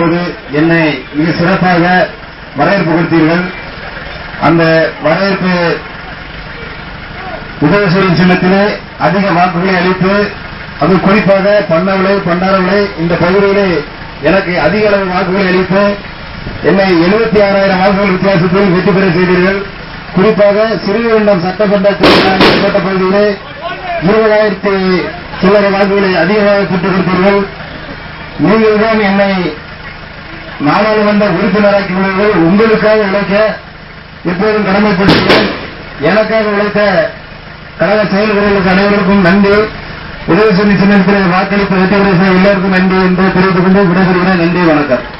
போது என்னை மிக சிறப்பாக வரவேற்பு கொடுத்தீர்கள் அந்த வரவேற்பு உதவசூரன் சின்னத்திலே அதிக வாக்குகளை அளித்து அது குறிப்பாக பண்ணவளை பண்டாரவளை இந்த பகுதியிலே எனக்கு அதிக அளவு வாக்குகளை அளித்து என்னை எழுபத்தி ஆறாயிரம் வாக்குகள் வித்தியாசத்தில் வெற்றி பெற செய்தீர்கள். குறிப்பாக சிறுவைகுண்டம் சட்டமன்ற உட்பட்ட பகுதியிலே இருபதாயிரத்தி சில்லறை வாக்குகளை அதிகமாக பெற்றுக் கொடுத்தீர்கள். நீங்கள்தான் என்னை நாடாளுமன்ற உறுப்பினராக்கி உள்ளீர்கள் உங்களுக்காக இழைக்க எப்போதும் கடமைப்பட்டுள்ளேன் எனக்காக உழைத்த கழக செயல்களுக்கு அனைவருக்கும் நன்றி. உதவி சொல்லி சின்னத்தில் வாக்களித்த வெற்றி பெற எல்லாருக்கும் நன்றி என்று தெரிவித்துக் கொண்டு விடைபெறுகிறேன். நன்றி வணக்கம்.